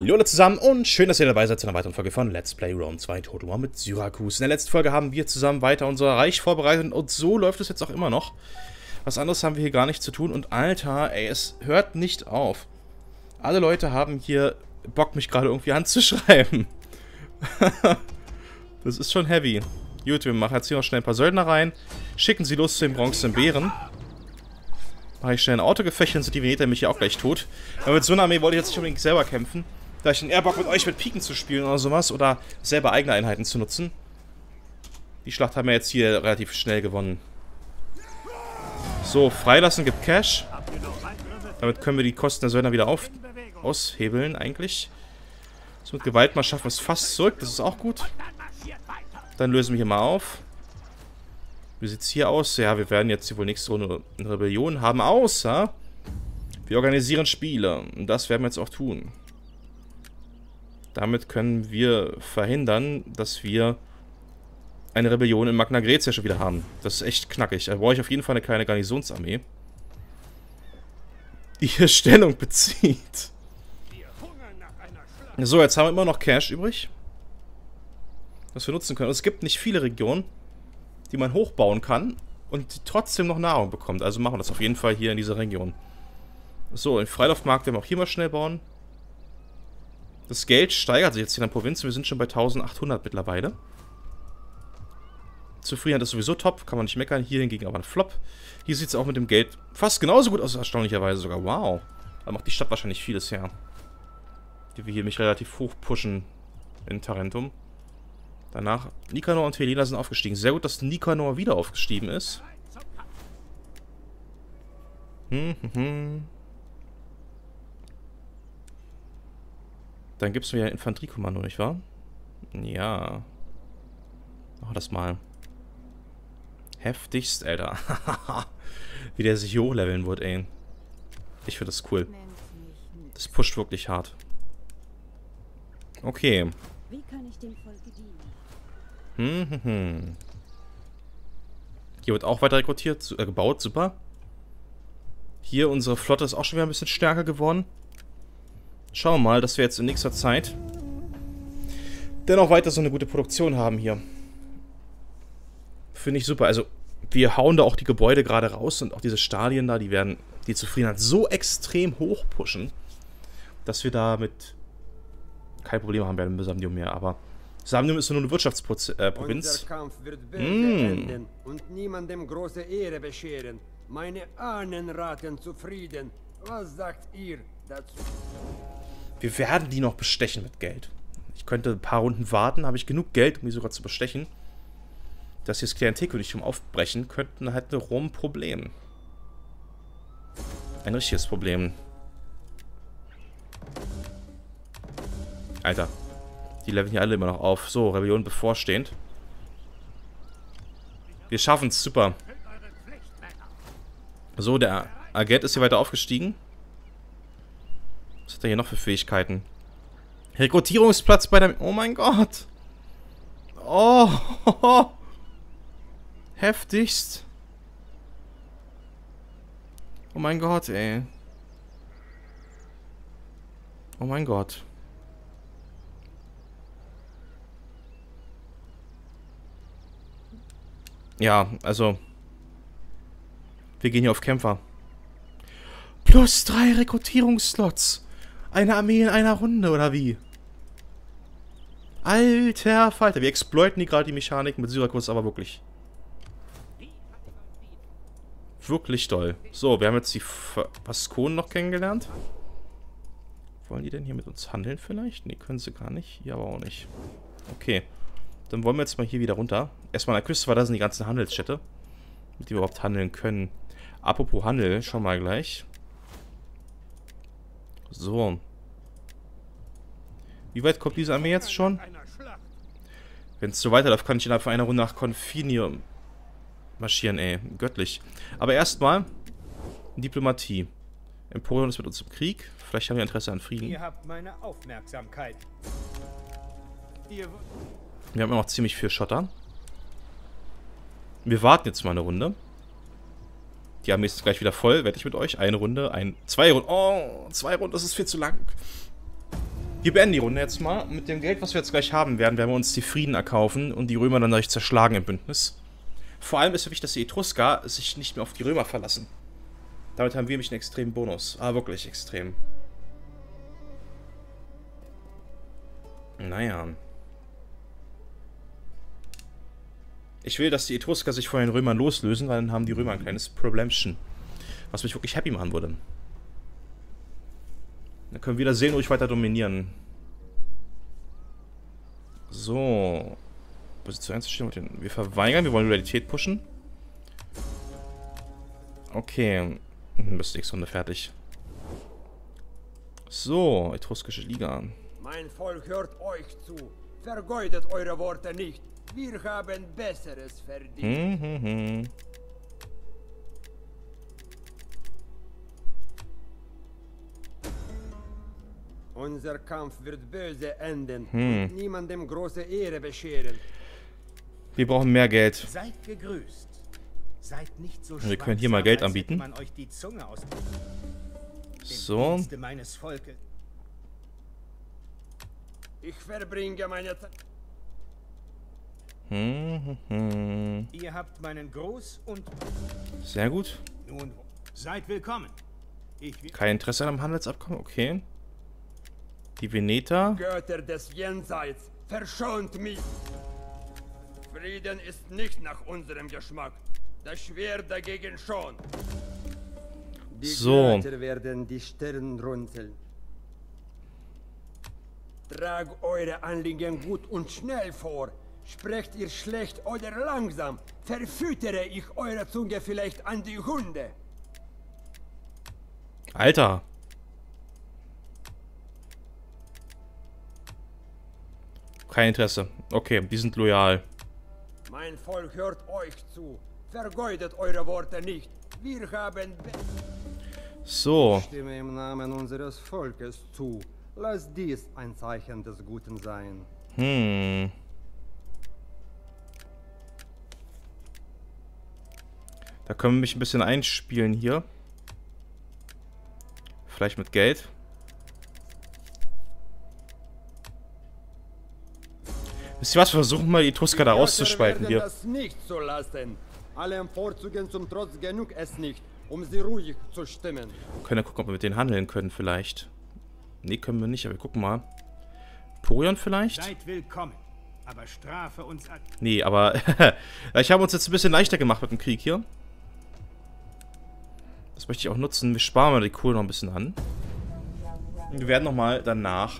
Hallo zusammen und schön, dass ihr dabei seid zu einer weiteren Folge von Let's Play Rome 2 Total War mit Syrakus. In der letzten Folge haben wir zusammen weiter unser Reich vorbereitet und so läuft es jetzt auch immer noch. Was anderes haben wir hier gar nicht zu tun und Alter, ey, es hört nicht auf. Alle Leute haben hier Bock, mich gerade irgendwie anzuschreiben. das ist schon heavy. Gut, wir machen jetzt hier noch schnell ein paar Söldner rein, schicken sie los zu den bronzenen Bären. Mache ich schnell ein Autogefecht, dann sind die Veneter mich ja auch gleich tot. Aber mit so einer Armee wollte ich jetzt nicht unbedingt selber kämpfen. Da ich den eher Bock mit euch mit Piken zu spielen oder sowas oder selber eigene Einheiten zu nutzen. Die Schlacht haben wir jetzt hier relativ schnell gewonnen. So, freilassen gibt Cash. Damit können wir die Kosten der Söldner wieder auf aushebeln eigentlich. So, mit Gewalt schaffen wir es fast zurück. Das ist auch gut. Dann lösen wir hier mal auf. Wie sieht es hier aus? Ja, wir werden jetzt hier wohl nächste Runde eine Rebellion haben, außer wir organisieren Spiele. Und das werden wir jetzt auch tun. Damit können wir verhindern, dass wir eine Rebellion in Magna Grecia schon wieder haben. Das ist echt knackig. Da brauche ich auf jeden Fall eine kleine Garnisonsarmee. Die hier Stellung bezieht. So, jetzt haben wir immer noch Cash übrig. Was wir nutzen können. Und es gibt nicht viele Regionen, die man hochbauen kann und trotzdem noch Nahrung bekommt. Also machen wir das auf jeden Fall hier in dieser Region. So, den Freilaufmarkt werden wir auch hier mal schnell bauen. Das Geld steigert sich jetzt hier in der Provinz. Wir sind schon bei 1800 mittlerweile. Zufriedenheit ist sowieso top, kann man nicht meckern. Hier hingegen aber ein Flop. Hier sieht es auch mit dem Geld fast genauso gut aus, erstaunlicherweise sogar. Wow. Da macht die Stadt wahrscheinlich vieles her. Die wir hier mich relativ hoch pushen in Tarentum. Danach, Nikanor und Helena sind aufgestiegen. Sehr gut, dass Nikanor wieder aufgestiegen ist. Hm, hm, hm. Dann gibt es wieder Infanteriekommando, nicht wahr? Ja. Mach das mal. Heftigst, Alter. Wie der sich hochleveln wird, ey. Ich finde das cool. Das pusht wirklich hart. Okay. Wie kann ich dem Volke dienen? Hm, hm, hm. Hier wird auch weiter rekrutiert, äh, gebaut, super. Hier, unsere Flotte ist auch schon wieder ein bisschen stärker geworden. Schauen wir mal, dass wir jetzt in nächster Zeit dennoch weiter so eine gute Produktion haben hier. Finde ich super. Also, wir hauen da auch die Gebäude gerade raus und auch diese Stadien da, die werden die Zufriedenheit so extrem hoch pushen, dass wir damit kein Problem haben werden mit Samnium mehr. Aber Samnium ist nur eine Wirtschaftsprovinz. Äh, mm. enden und niemandem große Ehre bescheren. Meine Ahnen raten zufrieden. Was sagt ihr dazu? Wir werden die noch bestechen mit Geld. Ich könnte ein paar Runden warten, habe ich genug Geld, um die sogar zu bestechen. Dass sie das Klientelkönigtum aufbrechen, könnten halt eine Rom Problem. Ein richtiges Problem. Alter. Die leveln hier alle immer noch auf. So, Rebellion bevorstehend. Wir schaffen es, super. So, der Agent ist hier weiter aufgestiegen. Was hat er hier noch für Fähigkeiten? Rekrutierungsplatz bei der... Oh mein Gott. Oh. Heftigst. Oh mein Gott, ey. Oh mein Gott. Ja, also... Wir gehen hier auf Kämpfer. Plus drei Rekrutierungsslots. Eine Armee in einer Runde, oder wie? Alter Falter, wir exploiten die gerade die Mechanik mit Syrakus, aber wirklich. Wirklich toll. So, wir haben jetzt die Baskonen noch kennengelernt. Wollen die denn hier mit uns handeln vielleicht? Ne, können sie gar nicht. Hier aber auch nicht. Okay. Dann wollen wir jetzt mal hier wieder runter. Erstmal an der Küste, weil da sind die ganzen Handelsstädte. Mit denen wir überhaupt handeln können. Apropos Handel, schon mal gleich. So. Wie weit kommt diese Armee jetzt schon? Wenn es so weiterläuft, kann ich innerhalb von einer Runde nach Confinium marschieren, ey. Göttlich. Aber erstmal Diplomatie. Emporion ist mit uns im Krieg. Vielleicht haben wir Interesse an Frieden. Ihr habt meine Aufmerksamkeit. wir haben immer noch ziemlich viel Schotter. Wir warten jetzt mal eine Runde. Die Armee ist gleich wieder voll. Werde ich mit euch eine Runde, ein, zwei Runden. Oh, zwei Runden, das ist viel zu lang. Wir beenden die Runde jetzt mal. Mit dem Geld, was wir jetzt gleich haben werden, werden wir uns die Frieden erkaufen und die Römer dann gleich zerschlagen im Bündnis. Vor allem ist wichtig, dass die Etrusker sich nicht mehr auf die Römer verlassen. Damit haben wir nämlich einen extremen Bonus. Ah, wirklich extrem. Naja. Ich will, dass die Etrusker sich von den Römern loslösen, weil dann haben die Römer ein kleines Problemchen. Was mich wirklich happy machen würde. Dann können wir wieder sehen, wo ich weiter dominieren. So. Position einzustellen. Wir verweigern, wir wollen Realität pushen. Okay. Dann bist nächste Runde fertig. So, Etruskische Liga. Mein Volk hört euch zu. Vergeudet eure Worte nicht. Wir haben Besseres verdient. Hm, hm, hm. Unser Kampf wird böse enden Hm. und niemandem große Ehre bescheren. Wir brauchen mehr Geld. Seid gegrüßt. Seid nicht so Wir können hier mal Geld anbieten. hätte Man euch die Zunge aus dem So. Dienste meines Volkes. Ich verbringe meine Zeit. Hm, hm, hm. Ihr habt meinen Gruß und Sehr gut. nun seid willkommen. Ich will Kein Interesse an einem Handelsabkommen, okay. Die Veneter. Götter des Jenseits, verschont mich! Frieden ist nicht nach unserem Geschmack. Das Schwert dagegen schon. Die So. Götter werden die Stirn runzeln. Trag eure Anliegen gut und schnell vor. Sprecht ihr schlecht oder langsam, verfüttere ich eure Zunge vielleicht an die Hunde. Alter. Kein Interesse. Okay, die sind loyal. Mein Volk hört euch zu. Vergeudet eure Worte nicht. Wir haben... Be So. Stimme im Namen unseres Volkes zu. Lass dies ein Zeichen des Guten sein. Hm. Da können wir mich ein bisschen einspielen hier. Vielleicht mit Geld. Wisst ihr was? Wir versuchen mal die Etrusker da Die Götter auszuspalten werden hier. das nicht so lassen. Allen Vorzügen zum Trotz genug es nicht, um sie ruhig zu stimmen. Wir können ja gucken, ob wir mit denen handeln können vielleicht. Nee, können wir nicht, aber wir gucken mal. Porion vielleicht? seid willkommen. Aber strafe uns an. Nee, aber ich habe uns jetzt ein bisschen leichter gemacht mit dem Krieg hier. Das möchte ich auch nutzen. Wir sparen mal die Kohle noch ein bisschen an. Und wir werden nochmal danach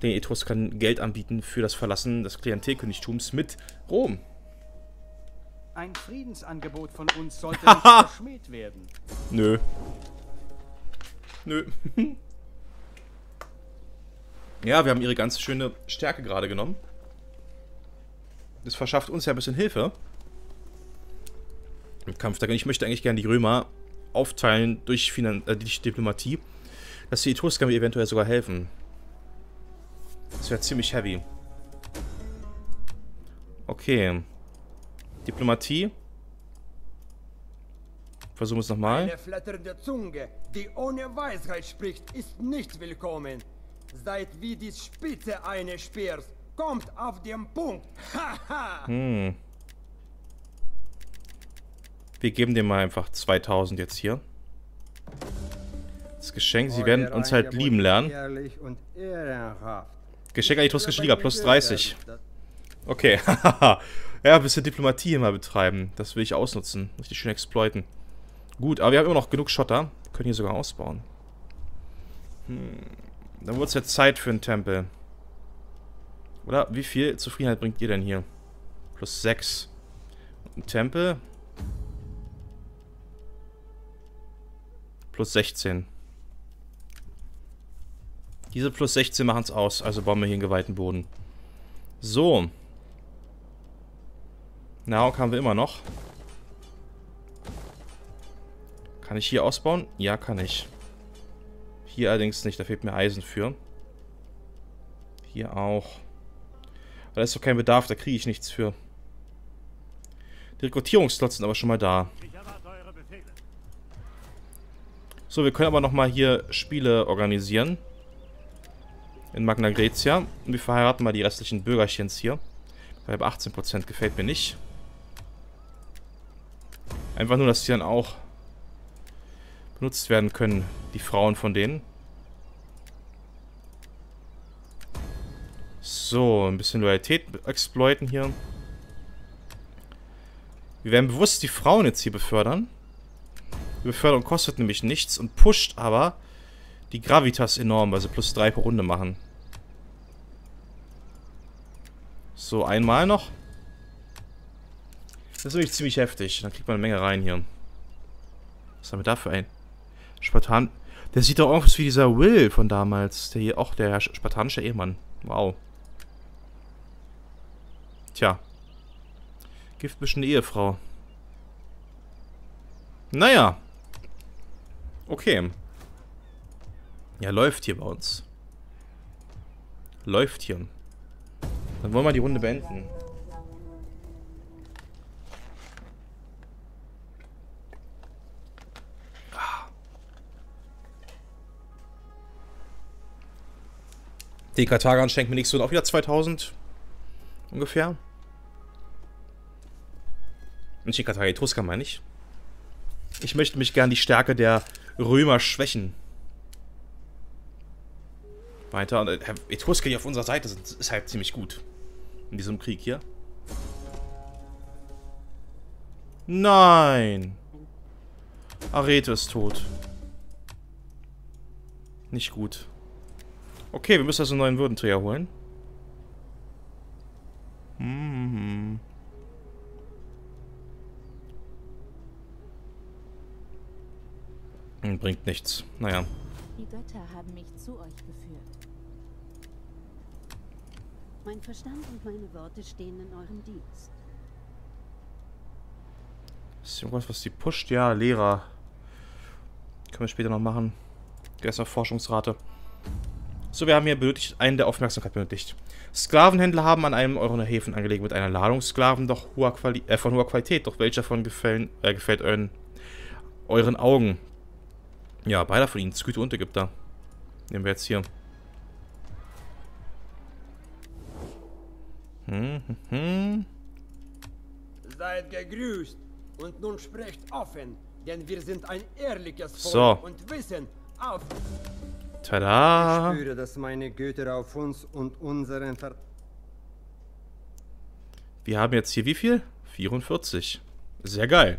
den Etruskern Geld anbieten für das Verlassen des Klientelkönigtums mit Rom. Ein Friedensangebot von uns sollte nicht verschmäht werden. Nö. Nö. ja, wir haben ihre ganz schöne Stärke gerade genommen. Das verschafft uns ja ein bisschen Hilfe. Im Kampf dagegen. Ich möchte eigentlich gerne die Römer aufteilen durch, Finan äh, durch Diplomatie, dass die Etrusker mir eventuell sogar helfen. Das wäre ziemlich heavy. Okay. Diplomatie. Versuchen wir es nochmal. Eine flatternde Zunge, die ohne Weisheit spricht, ist nicht willkommen. Seid wie die Spitze eines Speers. Kommt auf den Punkt. Haha! Hm. Wir geben dem mal einfach 2000 jetzt hier. Das Geschenk, sie werden uns halt lieben lernen. Geschenk an die Etruskische Liga, plus 30. Okay, ja, ein bisschen Diplomatie hier mal betreiben. Das will ich ausnutzen. Richtig schön exploiten. Gut, aber wir haben immer noch genug Schotter. Können hier sogar ausbauen. Hm. Dann wird es jetzt Zeit für einen Tempel. Oder wie viel Zufriedenheit bringt ihr denn hier? Plus 6. Und ein Tempel? Plus 16. Diese plus 16 machen es aus, also bauen wir hier einen geweihten Boden. So. Nahrung haben wir immer noch. Kann ich hier ausbauen? Ja, kann ich. Hier allerdings nicht, da fehlt mir Eisen für. Hier auch. Aber da ist doch kein Bedarf, da kriege ich nichts für. Die Rekrutierungsslots sind aber schon mal da. So, wir können aber nochmal hier Spiele organisieren. in Magna Grecia. Und wir verheiraten mal die restlichen Bürgerchens hier. Bei 18% gefällt mir nicht. Einfach nur, dass die dann auch benutzt werden können, die Frauen von denen. So, ein bisschen Loyalität exploiten hier. Wir werden bewusst die Frauen jetzt hier befördern. Die Beförderung kostet nämlich nichts und pusht aber die Gravitas enorm, weil sie plus 3 pro Runde machen. So, einmal noch. Das ist nämlich ziemlich heftig. Dann kriegt man eine Menge rein hier. Was haben wir da für ein? Spartan. Der sieht doch aus wie dieser Will von damals. Der hier auch der spartanische Ehemann. Wow. Tja. Giftmischende Ehefrau. Naja. Okay. Ja, läuft hier bei uns. Läuft hier. Dann wollen wir die Runde beenden. Die Katagan schenkt mir nichts so auch wieder 2000 ungefähr. Nicht die Karthager Etrusker meine ich. Ich möchte mich gern die Stärke der Römer schwächen. Weiter. Äh, Etrusker, die auf unserer Seite sind, ist halt ziemlich gut. In diesem Krieg hier. Nein. Arete ist tot. Nicht gut. Okay, wir müssen also einen neuen Würdenträger holen. Mhm. Bringt nichts. Naja. Die Götter haben mich zu euch geführt. Mein Verstand und meine Worte stehen in eurem Dienst. Ist irgendwas, was die pusht? Ja, Lehrer. Können wir später noch machen. Auf Forschungsrate. So, wir haben hier benötigt, einen der Aufmerksamkeit benötigt. Sklavenhändler haben an einem eurer Häfen angelegt mit einer Ladung Sklaven doch hoher Quali äh, von hoher Qualität, doch welcher von gefällen, äh, gefällt euren, euren Augen? Ja, beider von ihnen. Sküte und Ägypter. Nehmen wir jetzt hier. Hm, hm, hm. Seid gegrüßt und nun sprecht offen, denn wir sind ein ehrliches Volk So. und wissen auf. Tada! Ich spüre, dass meine Güter auf uns und unseren Ver Wir haben jetzt hier wie viel? 44. Sehr geil.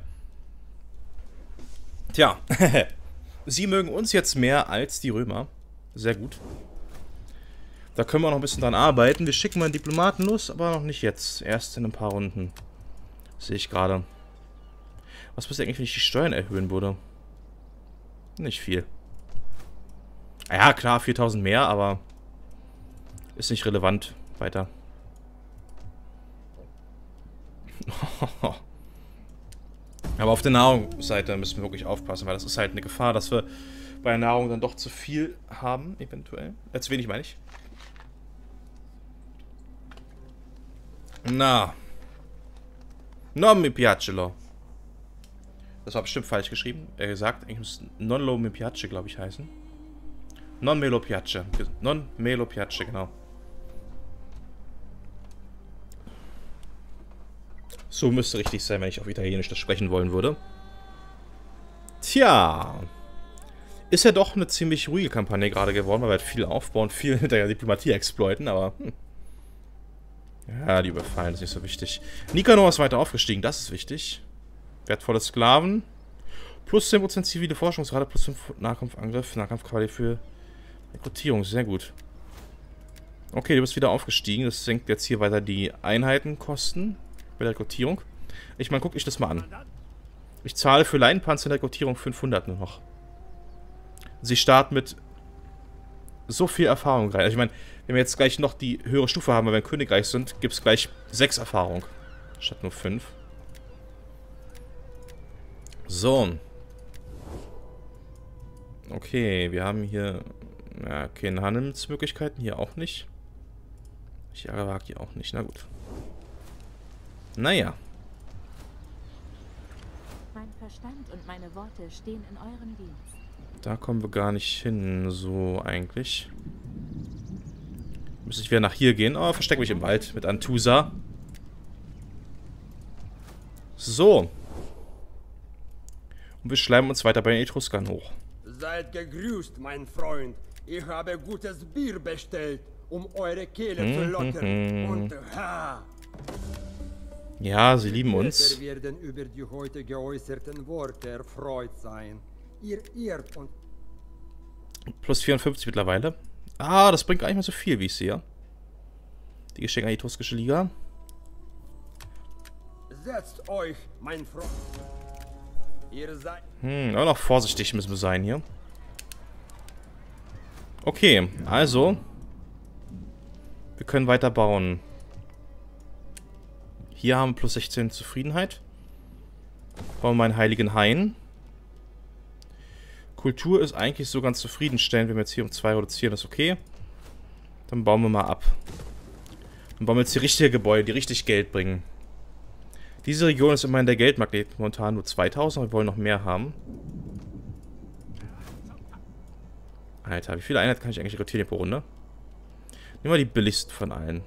Tja. Sie mögen uns jetzt mehr als die Römer. Sehr gut. Da können wir noch ein bisschen dran arbeiten. Wir schicken mal einen Diplomaten los, aber noch nicht jetzt. Erst in ein paar Runden. Sehe ich gerade. Was passiert eigentlich, wenn ich die Steuern erhöhen würde? Nicht viel. Ja, klar, 4000 mehr, aber ist nicht relevant weiter. Aber auf der Nahrungsseite müssen wir wirklich aufpassen, weil das ist halt eine Gefahr, dass wir bei der Nahrung dann doch zu viel haben, eventuell. Äh, zu wenig meine ich. Na. Non mi piacelo. Das war bestimmt falsch geschrieben. Er gesagt, eigentlich muss non lo mi piace, glaube ich, heißen. Non me lo piace. Non me lo piace, genau. So müsste richtig sein, wenn ich auf Italienisch das sprechen wollen würde. Tja. Ist ja doch eine ziemlich ruhige Kampagne gerade geworden, weil wir halt viel aufbauen, viel mit der Diplomatie exploiten, aber... Hm. Ja, die überfallen, ist nicht so wichtig. Nikanor ist weiter aufgestiegen, das ist wichtig. Wertvolle Sklaven. Plus 10% zivile Forschungsrate, plus 5 Nahkampfangriff, Nahkampfqualität für Rekrutierung, sehr gut. Okay, du bist wieder aufgestiegen. Das senkt jetzt hier weiter die Einheitenkosten bei der Rekrutierung. Ich meine, guck ich das mal an. Ich zahle für Leinenpanzer in der Rekrutierung 500 nur noch. Sie starten mit so viel Erfahrung rein. Also ich meine, wenn wir jetzt gleich noch die höhere Stufe haben, weil wir ein Königreich sind, gibt es gleich 6 Erfahrung. Statt nur 5. So. Okay, wir haben hier ja, keine Handelsmöglichkeiten. Hier auch nicht. Chiaravaki auch nicht. Na gut. Naja. Mein Verstand und meine Worte stehen in eurem Dienst. Da kommen wir gar nicht hin, so eigentlich. Müsste ich wieder nach hier gehen. Oh, verstecke mich im Wald mit Antusa. So. Und wir schleimen uns weiter bei den Etruskern hoch. Seid gegrüßt, mein Freund. Ich habe gutes Bier bestellt, um eure Kehle zu lockern. Und ha! Ja, sie lieben uns. Wir werden über die heute geäußerten Worte erfreut sein. Ihr irrt und Plus 54 mittlerweile. Ah, das bringt gar nicht mehr so viel, wie ich sehe. Die Geschenke an die Etruskische Liga. Setzt euch, mein Freund. Ihr seid... Hm, auch noch vorsichtig müssen wir sein hier. Okay, also. Wir können weiter bauen. Hier haben wir plus 16 Zufriedenheit. Bauen wir mal einen heiligen Hain. Kultur ist eigentlich so ganz zufriedenstellend. Wenn wir jetzt hier um 2 reduzieren, ist okay. Dann bauen wir mal ab. Dann bauen wir jetzt die richtige Gebäude, die richtig Geld bringen. Diese Region ist immerhin der Geldmagnet. Momentan nur 2000, wir wollen noch mehr haben. Alter, wie viele Einheiten kann ich eigentlich rekrutieren pro Runde? Nehmen wir die billigsten von allen.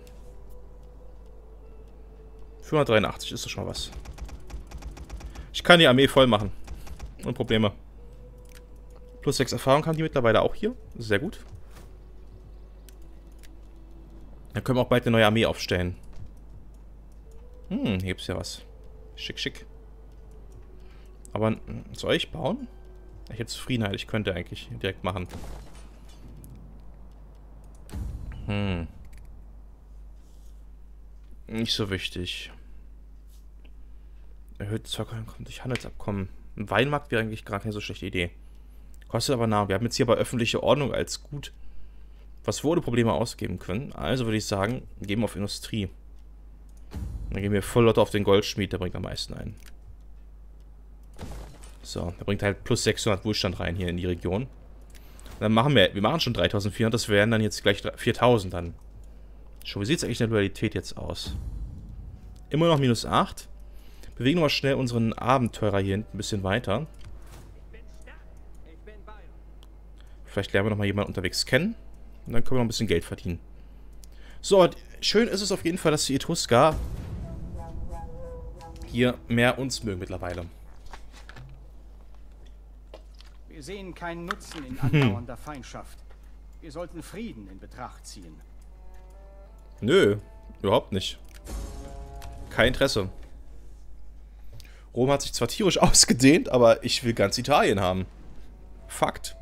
483 ist doch schon was. Ich kann die Armee voll machen. Ohne Probleme. Plus 6 Erfahrung haben die mittlerweile auch hier. Sehr gut. Dann können wir auch bald eine neue Armee aufstellen. Hm, hier gibt es ja was. Schick, schick. Aber hm, soll ich bauen? Ich hätte Zufriedenheit. Ich könnte eigentlich direkt machen. Hm. Nicht so wichtig. Erhöht Zocker kommt durch Handelsabkommen. Ein Weinmarkt wäre eigentlich gar keine so schlechte Idee. Kostet aber nach. Wir haben jetzt hier aber öffentliche Ordnung als gut, was wir ohne Probleme ausgeben können. Also würde ich sagen, gehen wir auf Industrie. Dann gehen wir voll Lotto auf den Goldschmied, der bringt am meisten ein. So, der bringt halt plus 600 Wohlstand rein hier in die Region. Und dann machen wir, wir machen schon 3400, das wären dann jetzt gleich 4000 dann. Schon, wie sieht es eigentlich in der Dualität jetzt aus? Immer noch minus 8. Bewegen wir mal schnell unseren Abenteurer hier hinten ein bisschen weiter. Vielleicht lernen wir noch mal jemanden unterwegs kennen. Und dann können wir noch ein bisschen Geld verdienen. So, schön ist es auf jeden Fall, dass die Etrusker hier mehr uns mögen mittlerweile. Wir sehen keinen Nutzen in andauernder Feindschaft. Wir sollten Frieden in Betracht ziehen. Nö, überhaupt nicht. Kein Interesse. Rom hat sich zwar tierisch ausgedehnt, aber ich will ganz Italien haben. Fakt.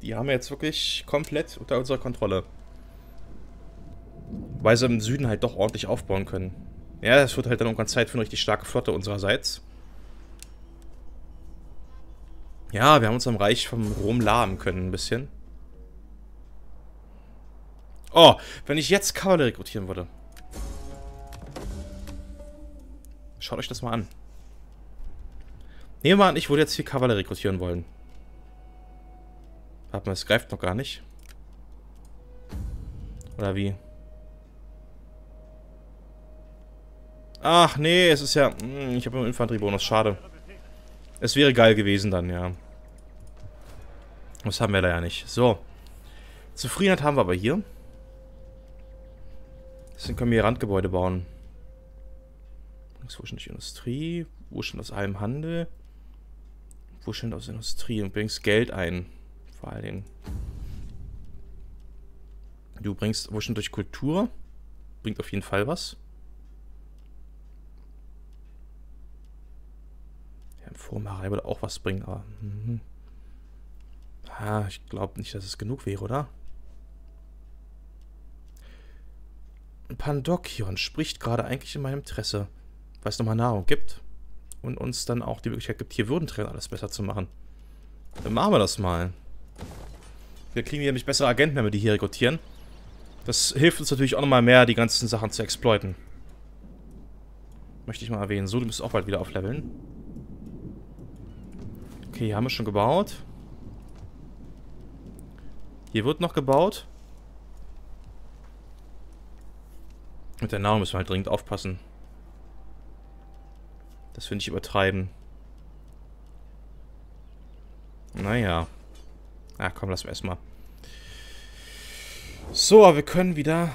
Die haben wir jetzt wirklich komplett unter unserer Kontrolle. Weil sie im Süden halt doch ordentlich aufbauen können. Ja, es wird halt dann irgendwann Zeit für eine richtig starke Flotte unsererseits. Ja, wir haben uns am Reich vom Rom lahmen können ein bisschen. Oh, wenn ich jetzt Kavallerie rekrutieren würde. Schaut euch das mal an. Nehmen wir an, ich würde jetzt hier Kavallerie rekrutieren wollen. Warte mal, es greift noch gar nicht. Oder wie? Ach, nee, es ist ja... Hm, ich habe nur Infanteriebonus, schade. Es wäre geil gewesen dann, ja. Das haben wir da ja nicht. So. Zufriedenheit haben wir aber hier. Deswegen können wir hier Randgebäude bauen. Wo ist die Industrie? Wo aus allem Handel? Wo aus Industrie? Und bringst Geld ein. Vor allen Dingen. Du bringst Wuschen durch Kultur. Bringt auf jeden Fall was. Ja, Vormacherei würde auch was bringen, aber... Mhm. Ah, ich glaube nicht, dass es genug wäre, oder? Pandokion spricht gerade eigentlich in meinem Interesse, weil es nochmal Nahrung gibt und uns dann auch die Möglichkeit gibt, hier Würdenträger alles besser zu machen. Dann machen wir das mal. Wir kriegen nämlich bessere Agenten, wenn wir die hier rekrutieren. Das hilft uns natürlich auch nochmal mehr, die ganzen Sachen zu exploiten. Möchte ich mal erwähnen. So, du musst auch bald wieder aufleveln. Okay, hier haben wir schon gebaut. Hier wird noch gebaut. Mit der Nahrung müssen wir halt dringend aufpassen. Das finde ich übertreiben. Naja. Ach komm, lass wir erstmal. So, wir können wieder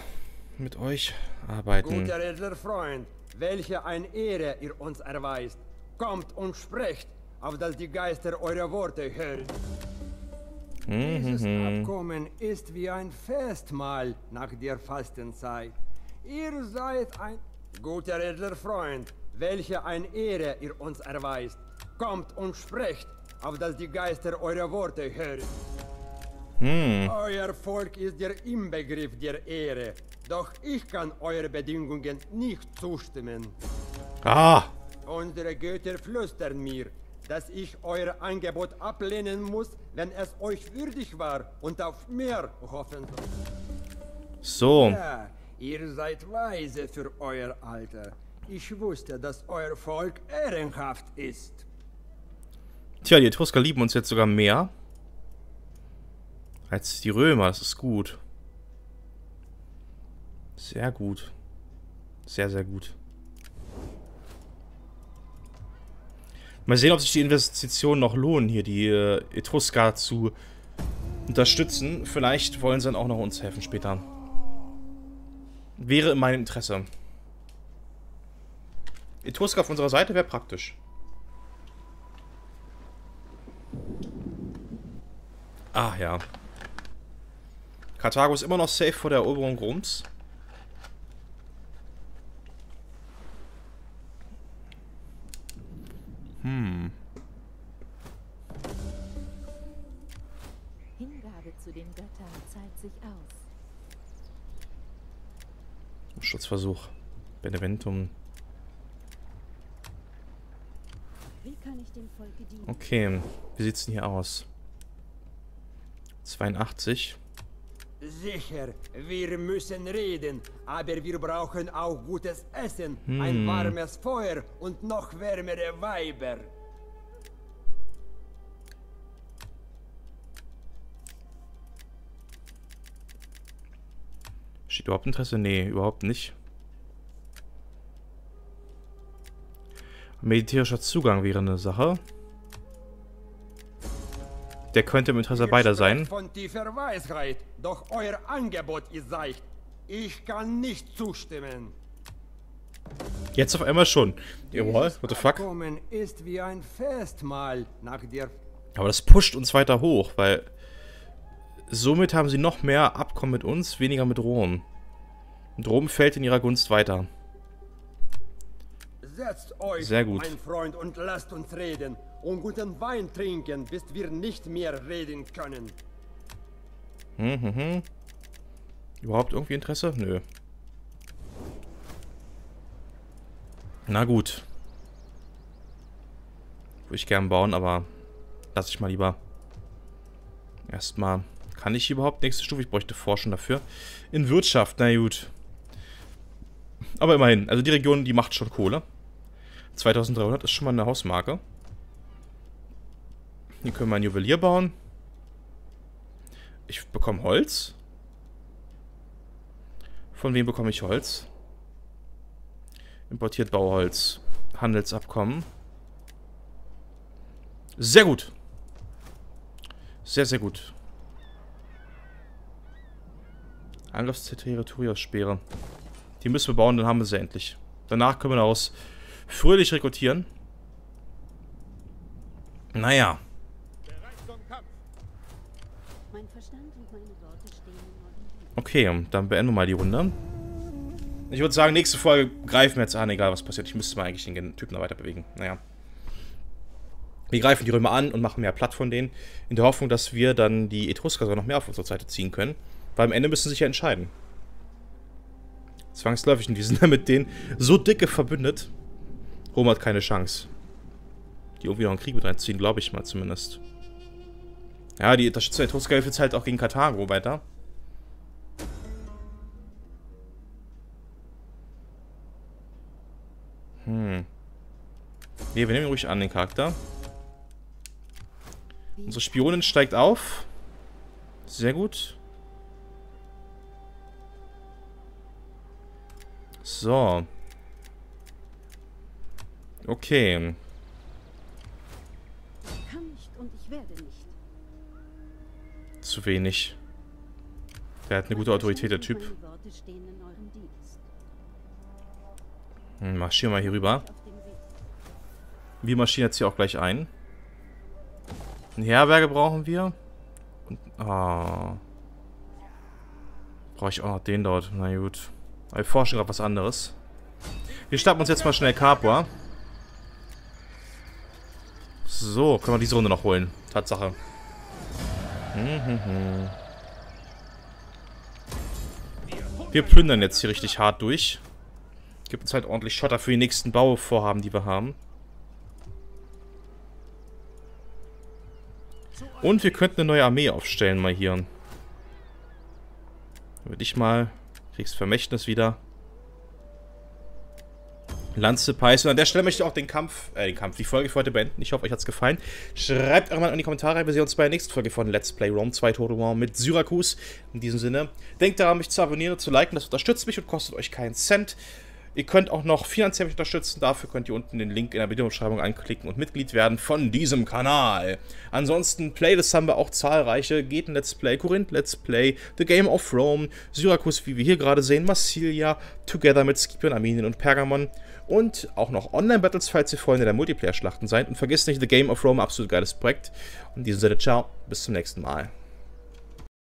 mit euch arbeiten. Guter edler Freund, welche eine Ehre ihr uns erweist. Kommt und sprecht, auf dass die Geister eure Worte hören. Dieses Abkommen ist wie ein Festmahl nach der Fastenzeit. Ihr seid ein... Guter edler Freund, welche eine Ehre ihr uns erweist. Kommt und sprecht, auf dass die Geister eure Worte hören. Euer Volk ist der Inbegriff der Ehre, doch ich kann eure Bedingungen nicht zustimmen. Ah! Unsere Götter flüstern mir, dass ich euer Angebot ablehnen muss, wenn es euch würdig war und auf mehr hoffen soll. So. Ja, ihr seid weise für euer Alter. Ich wusste, dass euer Volk ehrenhaft ist. Tja, die Etrusker lieben uns jetzt sogar mehr. Als die Römer, das ist gut. Sehr gut. Sehr, sehr gut. Mal sehen, ob sich die Investitionen noch lohnen, hier die äh, Etrusker zu unterstützen. Vielleicht wollen sie dann auch noch uns helfen später. Wäre in meinem Interesse. Etrusker auf unserer Seite wäre praktisch. Ah ja. Karthago ist immer noch safe vor der Eroberung Roms. Hingabe zu den Göttern zahlt sich aus. Schutzversuch. Beneventum. Wie kann ich dem Volke dienen? Okay, wie sieht's denn hier aus? 82. Sicher, wir müssen reden, aber wir brauchen auch gutes Essen, ein warmes Feuer und noch wärmere Weiber. Steht überhaupt Interesse? Nee, überhaupt nicht. Militärischer Zugang wäre eine Sache. Der könnte im Interesse beider sein. von tiefer Weisheit, doch euer Angebot ist seicht. Ich kann nicht zustimmen. Jetzt auf einmal schon. Jawohl, what the fuck? Ist wie ein Festmahl nach der Aber das pusht uns weiter hoch, weil somit haben sie noch mehr Abkommen mit uns, weniger mit Rom. Und Rom fällt in ihrer Gunst weiter. Setzt euch, Sehr gut. mein Freund, und lasst uns reden und guten Wein trinken, bis wir nicht mehr reden können. Hm, hm, hm. Überhaupt irgendwie Interesse? Nö. Na gut. Würde ich gern bauen, aber lass ich mal lieber. Erstmal. Kann ich überhaupt nächste Stufe? Ich bräuchte Forschen dafür. In Wirtschaft, na gut. Aber immerhin. Also die Region, die macht schon Kohle. 2300 ist schon mal eine Hausmarke. Hier können wir ein Juwelier bauen. Ich bekomme Holz. Von wem bekomme ich Holz? Importiert Bauholz. Handelsabkommen. Sehr gut. Sehr, sehr gut. Angriffsterritorialsperre. Die müssen wir bauen, dann haben wir sie endlich. Danach können wir daraus fröhlich rekrutieren. Naja. Okay, dann beenden wir mal die Runde. Ich würde sagen, nächste Folge greifen wir jetzt an, egal was passiert. Ich müsste mal eigentlich den Typen da weiter bewegen. Naja. Wir greifen die Römer an und machen mehr Platt von denen, in der Hoffnung, dass wir dann die Etrusker sogar noch mehr auf unsere Seite ziehen können. Weil am Ende müssen sie sich ja entscheiden. Zwangsläufig, und die sind dann mit denen so dicke verbündet. Rom hat keine Chance. Die irgendwie noch einen Krieg mit reinziehen, glaube ich mal zumindest. Ja, die Unterstützung der Etrusker hilft jetzt halt auch gegen Karthago weiter. Hm. Ne, wir nehmen ruhig an, den Charakter. Unsere Spionin steigt auf. Sehr gut. So. Okay. Zu wenig. Der hat eine gute Autorität, der Typ. Hm, marschieren wir hier rüber. Wir marschieren jetzt hier auch gleich ein. Eine Herberge brauchen wir. Und, ah. Brauche ich auch noch den dort. Na gut. Aber wir forschen gerade was anderes. Wir starten uns jetzt mal schnell Capua. So, können wir diese Runde noch holen. Tatsache. Wir plündern jetzt hier richtig hart durch. Gibt uns halt ordentlich Schotter für die nächsten Bauvorhaben, die wir haben. Und wir könnten eine neue Armee aufstellen mal hier. Würde ich mal. Kriegst Vermächtnis wieder. Lanze Peis. Und an der Stelle möchte ich auch den Kampf, äh, den Kampf, die Folge für heute beenden. Ich hoffe, euch hat es gefallen. Schreibt eure Meinung in die Kommentare. Wir sehen uns bei der nächsten Folge von Let's Play Rome 2 Total War mit Syrakus. In diesem Sinne, denkt daran, mich zu abonnieren zu liken. Das unterstützt mich und kostet euch keinen Cent. Ihr könnt auch noch finanziell mich unterstützen. Dafür könnt ihr unten den Link in der Videobeschreibung anklicken und Mitglied werden von diesem Kanal. Ansonsten, Playlists haben wir auch zahlreiche. Geht in Let's Play Korinth, Let's Play The Game of Rome, Syrakus, wie wir hier gerade sehen, Massilia, Together mit Scipion, Armenien und Pergamon. Und auch noch Online-Battles, falls ihr Freunde der Multiplayer-Schlachten seid. Und vergesst nicht, The Game of Rome, absolut geiles Projekt. Und in diesem Sinne, ciao, bis zum nächsten Mal.